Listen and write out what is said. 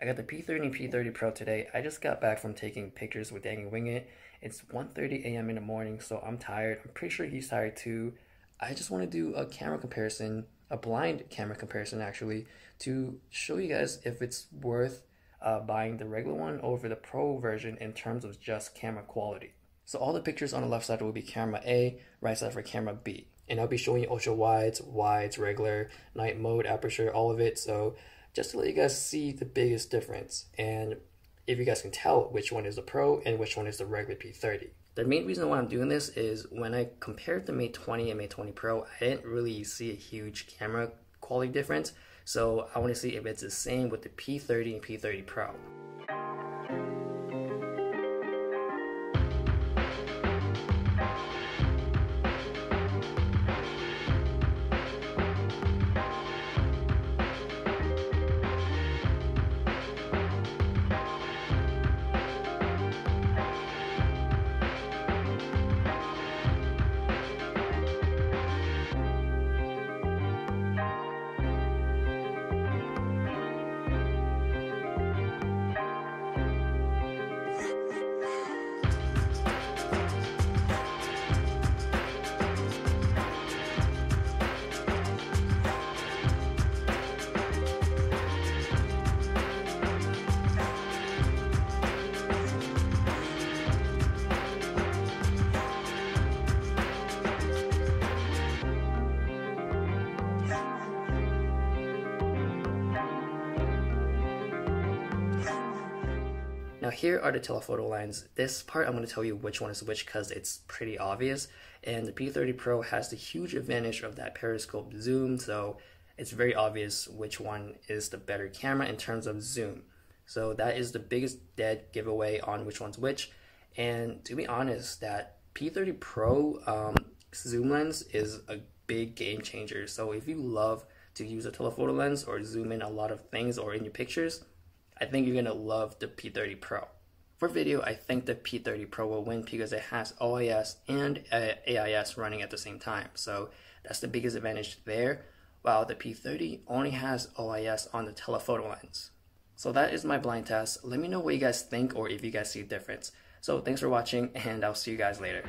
I got the P30 and P30 Pro today. I just got back from taking pictures with Danny Winget. It's 1.30 a.m. in the morning, so I'm tired. I'm pretty sure he's tired too. I just want to do a camera comparison, a blind camera comparison actually, to show you guys if it's worth uh, buying the regular one over the Pro version in terms of just camera quality. So all the pictures on the left side will be camera A, right side for camera B. And I'll be showing you ultra wides, wides, regular, night mode, aperture, all of it. So just to let you guys see the biggest difference and if you guys can tell which one is the Pro and which one is the regular P30. The main reason why I'm doing this is when I compared the Mate 20 and Mate 20 Pro, I didn't really see a huge camera quality difference. So I want to see if it's the same with the P30 and P30 Pro. Now here are the telephoto lines. This part I'm going to tell you which one is which because it's pretty obvious. And the P30 Pro has the huge advantage of that periscope zoom, so it's very obvious which one is the better camera in terms of zoom. So that is the biggest dead giveaway on which one's which. And to be honest, that P30 Pro um, zoom lens is a big game changer. So if you love to use a telephoto lens or zoom in a lot of things or in your pictures, I think you're gonna love the P30 Pro. For video, I think the P30 Pro will win because it has OIS and AIS running at the same time. So that's the biggest advantage there, while the P30 only has OIS on the telephoto lens. So that is my blind test. Let me know what you guys think or if you guys see a difference. So thanks for watching and I'll see you guys later.